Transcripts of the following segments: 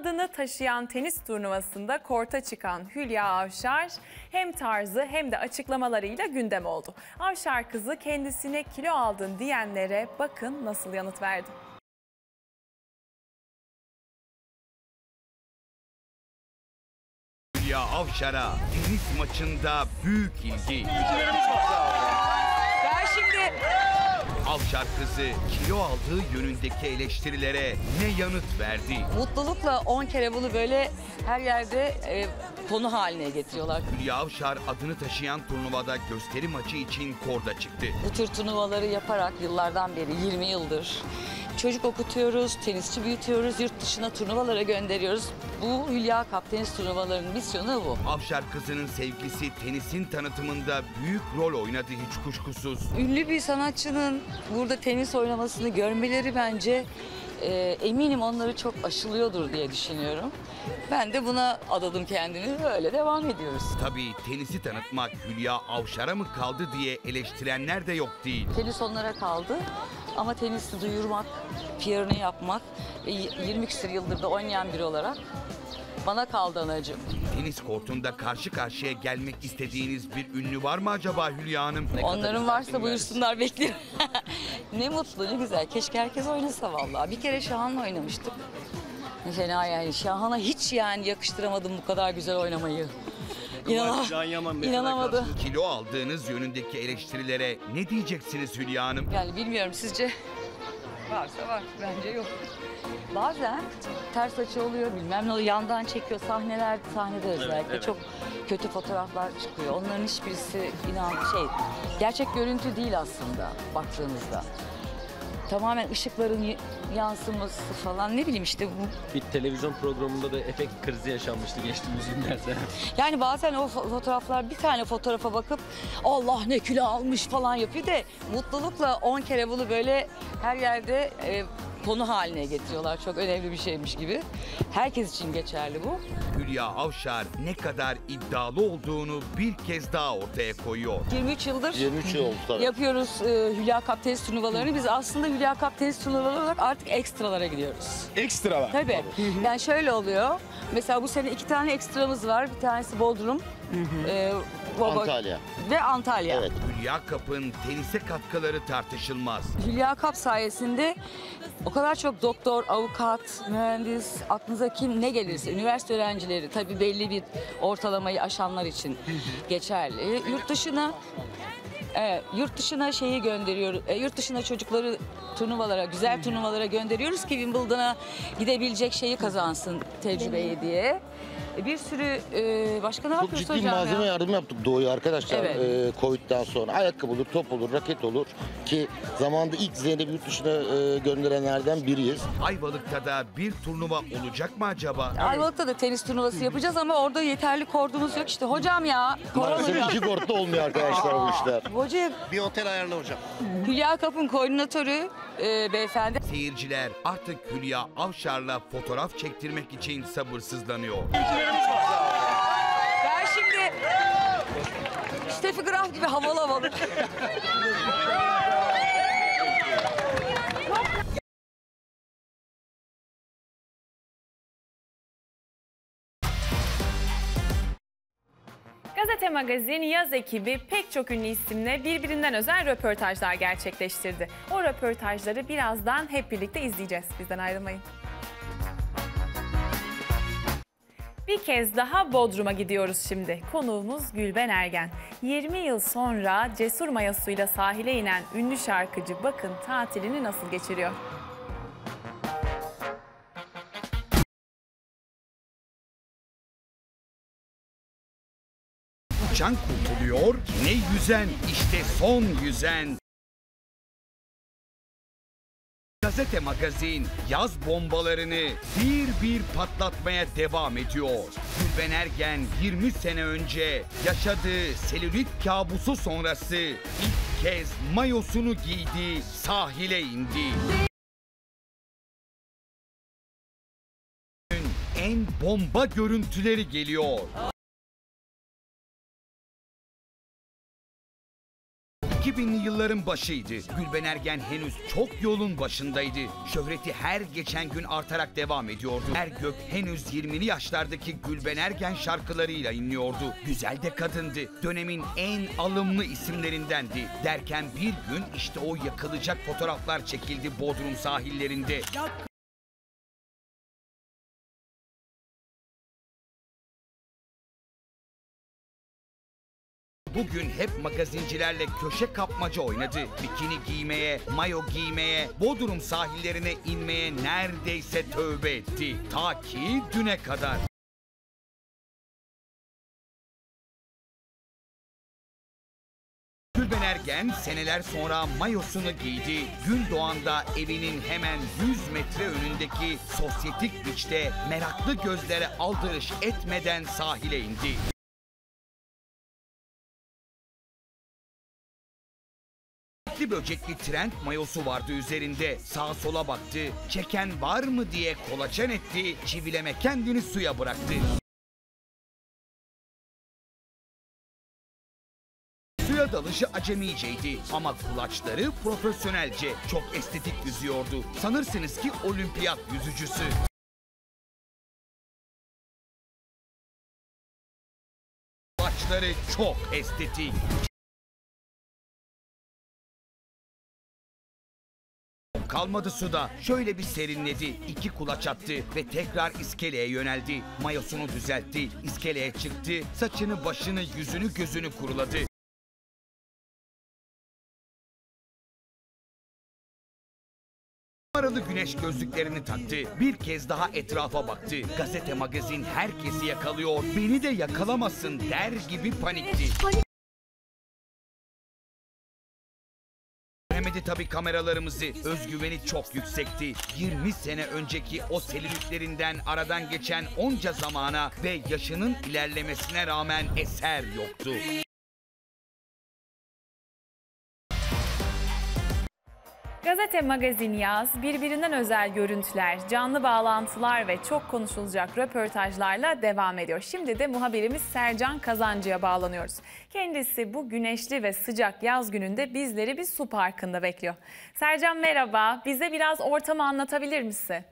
adını taşıyan tenis turnuvasında korta çıkan Hülya Avşar hem tarzı hem de açıklamalarıyla gündem oldu. Avşar kızı kendisine kilo aldın diyenlere bakın nasıl yanıt verdi. Hülya Avşar'a tenis maçında büyük ilgi. Ben şimdi Avşar kızı kilo aldığı yönündeki eleştirilere ne yanıt verdi? mutlulukla 10 kere bunu böyle her yerde e, konu haline getiriyorlar. Hülya Avşar adını taşıyan turnuvada gösteri maçı için korda çıktı. Bu tür turnuvaları yaparak yıllardan beri 20 yıldır çocuk okutuyoruz, tenisçi büyütüyoruz, yurt dışına turnuvalara gönderiyoruz. Bu Hülya Cup tenis turnuvalarının misyonu bu. Avşar kızının sevgilisi tenisin tanıtımında büyük rol oynadı hiç kuşkusuz. Ünlü bir sanatçının burada tenis oynamasını görmeleri bence e, eminim onları çok aşılıyordur diye düşünüyorum. Ben de buna adadım kendimi. Böyle devam ediyoruz. Tabii tenisi tanıtmak Hülya Avşar'a mı kaldı diye eleştirenler de yok değil. Tenis onlara kaldı ama tenisi duyurmak, PR'ını yapmak, e, 20 küsur yıldır da oynayan biri olarak bana kaldı anacığım. Tenis kortunda karşı karşıya gelmek istediğiniz bir ünlü var mı acaba Hülya Hanım? Onların varsa buyursunlar bekliyorum. ne mutlu ne güzel. Keşke herkes oynasa vallahi. Bir kere Şahan'la oynamıştık. Ne fena yani. Şahan'a hiç yani yakıştıramadım bu kadar güzel oynamayı. İnana, Can Yaman mesela inanamadı. Kilo aldığınız yönündeki eleştirilere ne diyeceksiniz Hülya Hanım? Yani bilmiyorum sizce varsa var bence yok. Bazen ters açı oluyor bilmem ne oluyor yandan çekiyor sahneler sahnede özellikle evet. çok kötü fotoğraflar çıkıyor. Onların hiçbirisi inan şey gerçek görüntü değil aslında baktığınızda. Tamamen ışıkların yansıması falan ne bileyim işte bu. Bir televizyon programında da efekt krizi yaşanmıştı geçtiğimiz günlerde. Yani bazen o fo- fotoğraflar bir tane fotoğrafa bakıp Allah ne kilo almış falan yapıyor de mutlulukla 10 kere bunu böyle her yerde e, konu haline getiriyorlar. Çok önemli bir şeymiş gibi. Herkes için geçerli bu. Hülya Avşar ne kadar iddialı olduğunu bir kez daha ortaya koyuyor. 23 yıldır 23 yıl oldu tabii. yapıyoruz e, Hülya Cup tenis turnuvalarını. Biz aslında Hülya Cup tenis turnuvaları olarak artık ekstralara gidiyoruz. Ekstra var. Tabii. Yani şöyle oluyor. Mesela bu sene iki tane ekstramız var. Bir tanesi Bodrum. e, Baba- Antalya. Ve Antalya. Evet. Hülya Kap'ın tenise katkıları tartışılmaz. Hülya Kap sayesinde o kadar çok doktor, avukat, mühendis, aklınıza kim ne gelirse, üniversite öğrencileri tabii belli bir ortalamayı aşanlar için geçerli. Yurt dışına Evet, yurt dışına şeyi gönderiyoruz. e, yurt dışına çocukları turnuvalara, güzel turnuvalara gönderiyoruz ki Wimbledon'a gidebilecek şeyi kazansın tecrübeyi diye. E, Bir sürü e, başka ne Çok yapıyoruz ciddi hocam malzeme ya? yardımı yaptık Doğu'ya arkadaşlar. Evet. Ee, Covid'den sonra. Ayakkabı olur, top olur, raket olur. Ki zamanda ilk Zeynep'i yurt dışına e, gönderenlerden biriyiz. Ayvalık'ta da bir turnuva olacak mı acaba? Ayvalık'ta da tenis turnuvası yapacağız ama orada yeterli kordumuz yok işte. Hocam ya. Maalesef iki kortta olmuyor arkadaşlar bu işler. Hoca Bir otel ayarla hocam. Hülya Kap'ın koordinatörü e, beyefendi. Seyirciler artık Hülya Avşar'la fotoğraf çektirmek için sabırsızlanıyor. Ben şimdi Steffi Graf gibi havalı havalı. Gazete Magazin yaz ekibi pek çok ünlü isimle birbirinden özel röportajlar gerçekleştirdi. O röportajları birazdan hep birlikte izleyeceğiz. Bizden ayrılmayın. Bir kez daha Bodrum'a gidiyoruz şimdi. Konuğumuz Gülben Ergen. 20 yıl sonra cesur mayasıyla sahile inen ünlü şarkıcı bakın tatilini nasıl geçiriyor. Uçan kurtuluyor, ne yüzen işte son yüzen. Gazete Magazin yaz bombalarını bir bir patlatmaya devam ediyor. Gülben Ergen 20 sene önce yaşadığı selülit kabusu sonrası ilk kez mayosunu giydi, sahile indi. En bomba görüntüleri geliyor. 2000'li yılların başıydı. Gülben Ergen henüz çok yolun başındaydı. Şöhreti her geçen gün artarak devam ediyordu. Ergök henüz 20'li yaşlardaki Gülben Ergen şarkılarıyla inliyordu. Güzel de kadındı. Dönemin en alımlı isimlerindendi. Derken bir gün işte o yakılacak fotoğraflar çekildi Bodrum sahillerinde. Bugün hep magazincilerle köşe kapmaca oynadı. Bikini giymeye, mayo giymeye, Bodrum sahillerine inmeye neredeyse tövbe etti. Ta ki düne kadar. Gülben Ergen seneler sonra mayosunu giydi. Gün doğanda evinin hemen 100 metre önündeki sosyetik beach'te meraklı gözlere aldırış etmeden sahile indi. Renkli böcekli trend mayosu vardı üzerinde. Sağa sola baktı. Çeken var mı diye kolaçan etti. Çivileme kendini suya bıraktı. Suya dalışı acemiceydi ama kulaçları profesyonelce. Çok estetik yüzüyordu. Sanırsınız ki olimpiyat yüzücüsü. Kulaçları çok estetik. Kalmadı suda. Şöyle bir serinledi. iki kulaç attı ve tekrar iskeleye yöneldi. Mayosunu düzeltti. İskeleye çıktı. Saçını, başını, yüzünü, gözünü kuruladı. Numaralı güneş gözlüklerini taktı. Bir kez daha etrafa baktı. Gazete magazin herkesi yakalıyor. Beni de yakalamasın der gibi panikti. Göremedi tabii kameralarımızı. Özgüveni çok yüksekti. 20 sene önceki o selülitlerinden aradan geçen onca zamana ve yaşının ilerlemesine rağmen eser yoktu. Gazete Magazin Yaz birbirinden özel görüntüler, canlı bağlantılar ve çok konuşulacak röportajlarla devam ediyor. Şimdi de muhabirimiz Sercan Kazancı'ya bağlanıyoruz. Kendisi bu güneşli ve sıcak yaz gününde bizleri bir su parkında bekliyor. Sercan merhaba, bize biraz ortamı anlatabilir misin?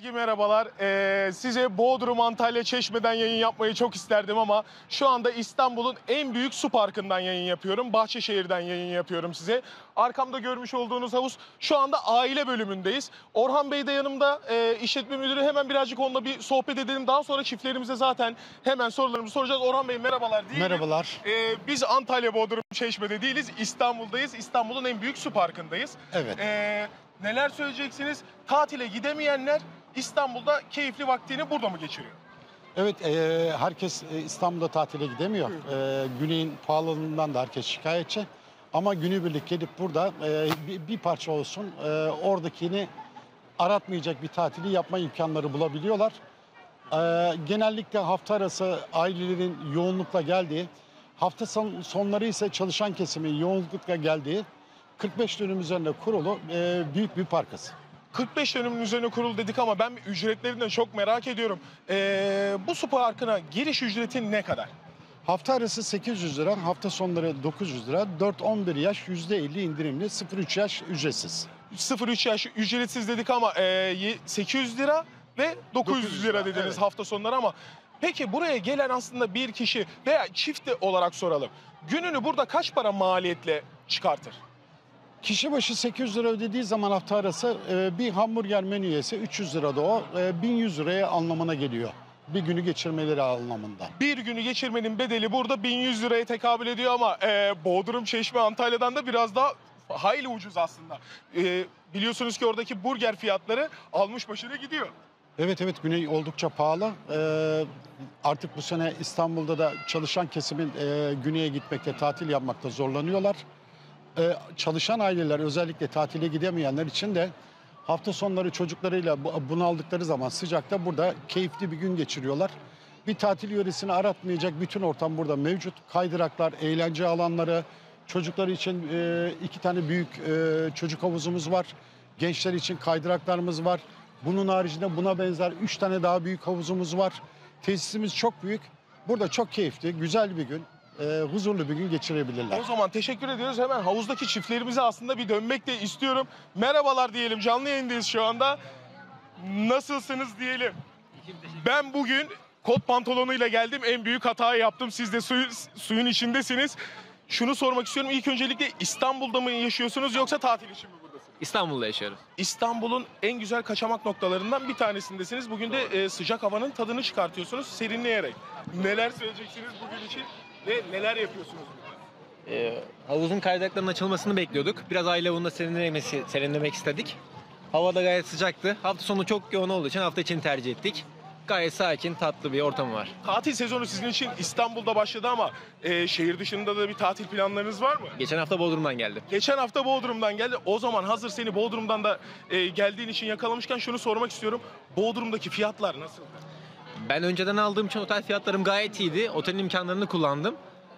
Ezgi merhabalar. Ee, size Bodrum, Antalya, Çeşme'den yayın yapmayı çok isterdim ama şu anda İstanbul'un en büyük su parkından yayın yapıyorum. Bahçeşehir'den yayın yapıyorum size. Arkamda görmüş olduğunuz havuz şu anda aile bölümündeyiz. Orhan Bey de yanımda e, işletme müdürü. Hemen birazcık onunla bir sohbet edelim. Daha sonra çiftlerimize zaten hemen sorularımızı soracağız. Orhan Bey merhabalar. diyelim. Merhabalar. Ee, biz Antalya, Bodrum, Çeşme'de değiliz. İstanbul'dayız. İstanbul'un en büyük su parkındayız. Evet. Ee, neler söyleyeceksiniz? Tatile gidemeyenler İstanbul'da keyifli vaktini burada mı geçiriyor? Evet, e, herkes e, İstanbul'da tatile gidemiyor. E, güneyin pahalılığından da herkes şikayetçi. Ama günübirlik gelip burada e, bir, bir parça olsun e, oradakini aratmayacak bir tatili yapma imkanları bulabiliyorlar. E, genellikle hafta arası ailelerin yoğunlukla geldiği, hafta son, sonları ise çalışan kesimin yoğunlukla geldiği 45 dönüm üzerinde kurulu e, büyük bir parkız. 45 dönümün üzerine kurulu dedik ama ben ücretlerini de çok merak ediyorum. Ee, bu su parkına giriş ücreti ne kadar? Hafta arası 800 lira, hafta sonları 900 lira, 4-11 yaş %50 indirimli, 0-3 yaş ücretsiz. 0-3 yaş ücretsiz dedik ama e, ye- 800 lira ve 900, 900 lira dediniz evet. hafta sonları ama peki buraya gelen aslında bir kişi veya çift de olarak soralım. Gününü burada kaç para maliyetle çıkartır? Kişi başı 800 lira ödediği zaman hafta arası e, bir hamburger menü yese 300 lira da o, e, 1100 liraya anlamına geliyor. Bir günü geçirmeleri anlamında. Bir günü geçirmenin bedeli burada 1100 liraya tekabül ediyor ama e, Bodrum, Çeşme, Antalya'dan da biraz daha hayli ucuz aslında. E, biliyorsunuz ki oradaki burger fiyatları almış başına gidiyor. Evet evet güney oldukça pahalı. E, artık bu sene İstanbul'da da çalışan kesimin e, güneye gitmekte, tatil yapmakta zorlanıyorlar. E, çalışan aileler özellikle tatile gidemeyenler için de hafta sonları çocuklarıyla bu- bunaldıkları zaman sıcakta burada keyifli bir gün geçiriyorlar. Bir tatil yöresini aratmayacak bütün ortam burada mevcut. Kaydıraklar, eğlence alanları, çocuklar için e, iki tane büyük e, çocuk havuzumuz var. Gençler için kaydıraklarımız var. Bunun haricinde buna benzer üç tane daha büyük havuzumuz var. Tesisimiz çok büyük. Burada çok keyifli, güzel bir gün. E, huzurlu bir gün geçirebilirler. O zaman teşekkür ediyoruz. Hemen havuzdaki çiftlerimize aslında bir dönmek de istiyorum. Merhabalar diyelim. Canlı yayındayız şu anda. Nasılsınız diyelim. Ben bugün kot pantolonuyla geldim. En büyük hatayı yaptım. Siz de suyu, suyun içindesiniz. Şunu sormak istiyorum. İlk öncelikle İstanbul'da mı yaşıyorsunuz yoksa tatil için mi buradasınız? İstanbul'da yaşıyorum. İstanbul'un en güzel kaçamak noktalarından bir tanesindesiniz. Bugün de e, sıcak havanın tadını çıkartıyorsunuz serinleyerek. Neler söyleyeceksiniz bugün için ve neler yapıyorsunuz? Ee, havuzun kaydaklarının açılmasını bekliyorduk. Biraz aile havuzunda serinlemesi, serinlemek istedik. Hava da gayet sıcaktı. Hafta sonu çok yoğun olduğu için hafta içini tercih ettik. Gayet sakin, tatlı bir ortamı var. Tatil sezonu sizin için İstanbul'da başladı ama e, şehir dışında da bir tatil planlarınız var mı? Geçen hafta Bodrum'dan geldim. Geçen hafta Bodrum'dan geldi. O zaman hazır seni Bodrum'dan da e, geldiğin için yakalamışken şunu sormak istiyorum. Bodrum'daki fiyatlar nasıl? Ben önceden aldığım için otel fiyatlarım gayet iyiydi. Otelin imkanlarını kullandım.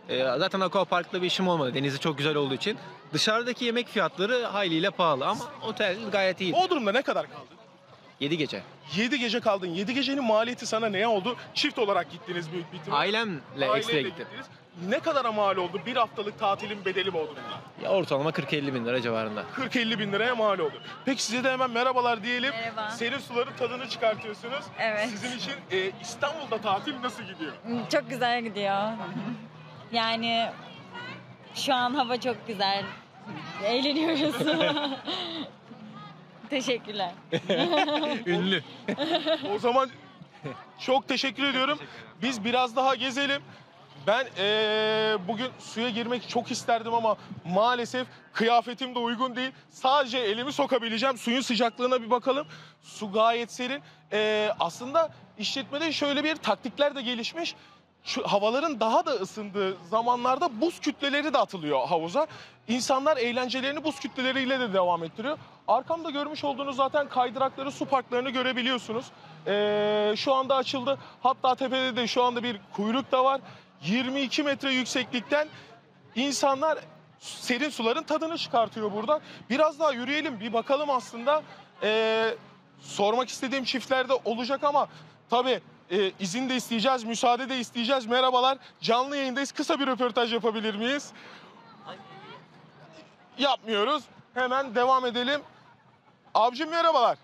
Ee, zaten Aquapark'ta bir işim olmadı. Denizi çok güzel olduğu için. Dışarıdaki yemek fiyatları hayliyle pahalı ama otel gayet iyi. Bodrum'da ne kadar kaldın? 7 gece. 7 gece kaldın. 7 gecenin maliyeti sana ne oldu? Çift olarak gittiniz büyük bir ihtimal. Ailemle Aileyle ekstra gittim. gittiniz. Ne kadara mal oldu bir haftalık tatilin bedeli Bodrum'da? Ya ortalama 40-50 bin lira civarında. 40-50 bin liraya mal oldu. Peki size de hemen merhabalar diyelim. Merhaba. Serin suların tadını çıkartıyorsunuz. Evet. Sizin için e, İstanbul'da tatil nasıl gidiyor? Çok güzel gidiyor. Yani şu an hava çok güzel. Eğleniyoruz. Teşekkürler. Ünlü. O zaman çok teşekkür ediyorum. Biz biraz daha gezelim. Ben eee, bugün suya girmek çok isterdim ama maalesef kıyafetim de uygun değil. Sadece elimi sokabileceğim. Suyun sıcaklığına bir bakalım. Su gayet serin. Eee, aslında işletmede şöyle bir taktikler de gelişmiş. Şu havaların daha da ısındığı zamanlarda buz kütleleri de atılıyor havuza. İnsanlar eğlencelerini buz kütleleriyle de devam ettiriyor. Arkamda görmüş olduğunuz zaten kaydırakları, su parklarını görebiliyorsunuz. Ee, şu anda açıldı. Hatta tepede de şu anda bir kuyruk da var. 22 metre yükseklikten insanlar serin suların tadını çıkartıyor burada. Biraz daha yürüyelim, bir bakalım aslında. Ee, sormak istediğim çiftler de olacak ama tabii e, izin de isteyeceğiz, müsaade de isteyeceğiz. Merhabalar, canlı yayındayız. Kısa bir röportaj yapabilir miyiz? Yapmıyoruz. Hemen devam edelim. Abicim merhabalar.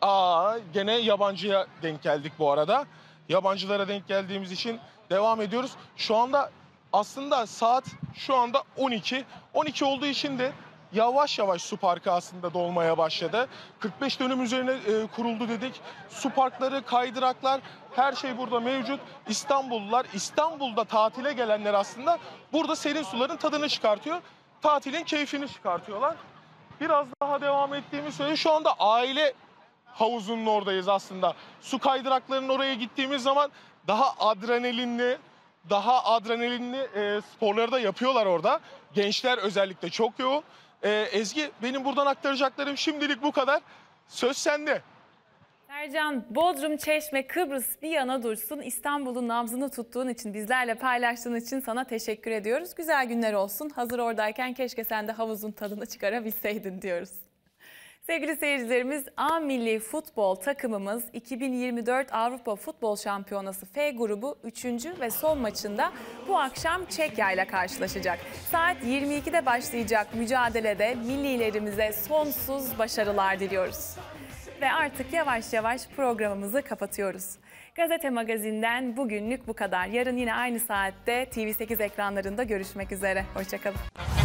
Aa, gene yabancıya denk geldik bu arada. Yabancılara denk geldiğimiz için devam ediyoruz. Şu anda aslında saat şu anda 12. 12 olduğu için de yavaş yavaş su parkı aslında dolmaya başladı. 45 dönüm üzerine e, kuruldu dedik. Su parkları, kaydıraklar her şey burada mevcut. İstanbullular, İstanbul'da tatile gelenler aslında burada serin suların tadını çıkartıyor. Tatilin keyfini çıkartıyorlar. Biraz daha devam ettiğimi söyleyeyim. Şu anda aile havuzunun oradayız aslında. Su kaydıraklarının oraya gittiğimiz zaman daha adrenalinli, daha adrenalinli e, sporları da yapıyorlar orada. Gençler özellikle çok yoğun. E, Ezgi benim buradan aktaracaklarım şimdilik bu kadar. Söz sende. Sercan, Bodrum, Çeşme, Kıbrıs bir yana dursun. İstanbul'un nabzını tuttuğun için, bizlerle paylaştığın için sana teşekkür ediyoruz. Güzel günler olsun. Hazır oradayken keşke sen de havuzun tadını çıkarabilseydin diyoruz. Sevgili seyircilerimiz, A Milli Futbol takımımız 2024 Avrupa Futbol Şampiyonası F grubu 3. ve son maçında bu akşam Çekya ile karşılaşacak. Saat 22'de başlayacak mücadelede millilerimize sonsuz başarılar diliyoruz. Ve artık yavaş yavaş programımızı kapatıyoruz. Gazete Magazin'den bugünlük bu kadar. Yarın yine aynı saatte TV8 ekranlarında görüşmek üzere. Hoşçakalın.